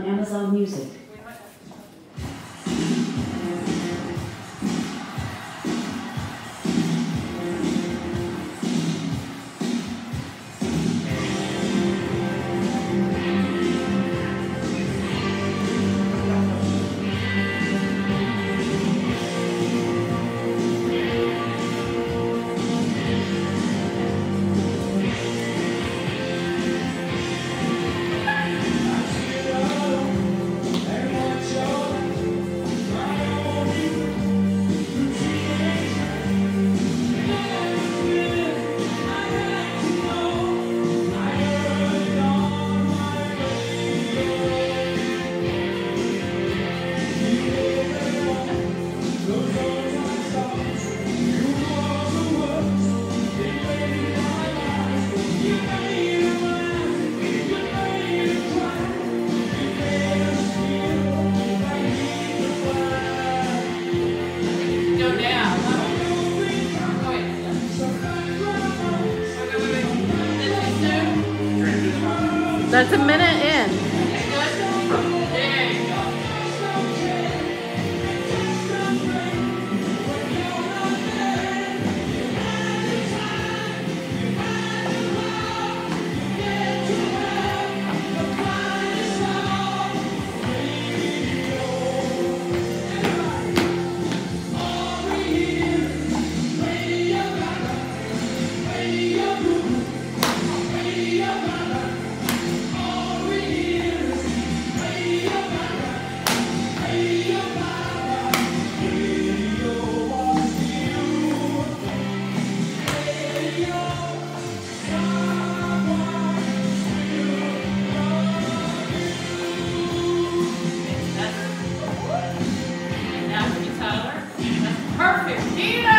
on Amazon Music. That's a minute in. perfect.